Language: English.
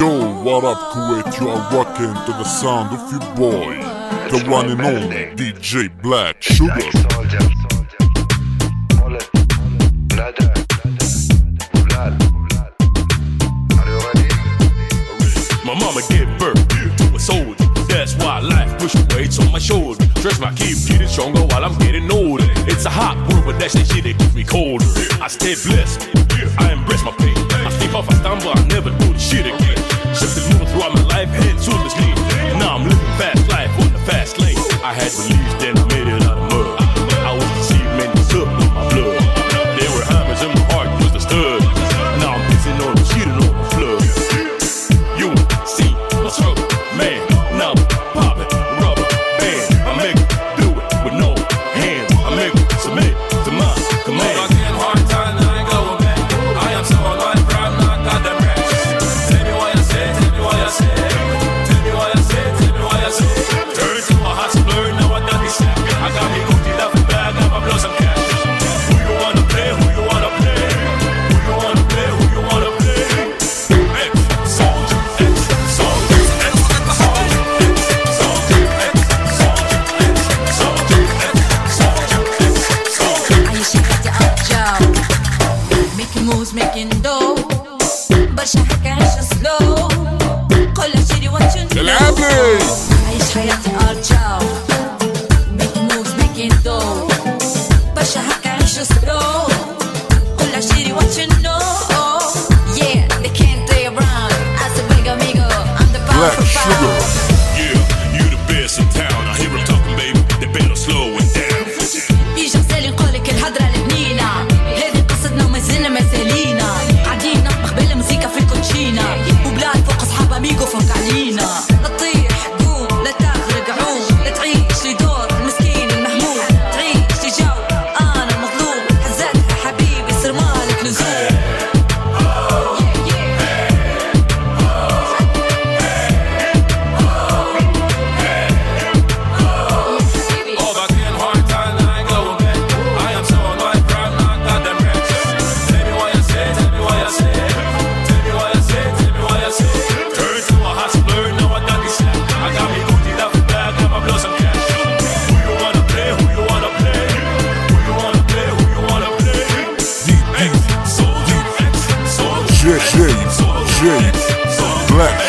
Yo, what up, Kuwait? You are rocking to the sound of your boy, the one and only DJ Black Sugar. My mama gave birth to a soldier. That's why life push weights on my shoulder. Dress my keep getting stronger while I'm getting older. It's a hot world, but that's the shit that keeps me colder. I stay blessed. I embrace my pain if I stumble, I never do the shit again. Shifted moving throughout my life, head to the sneeze. Now I'm living fast life on the fast lane. I had believed. Make. Making moves, making dough. But she عايشة slow. كل slow. دي what you amigo fantasma. Shades. Black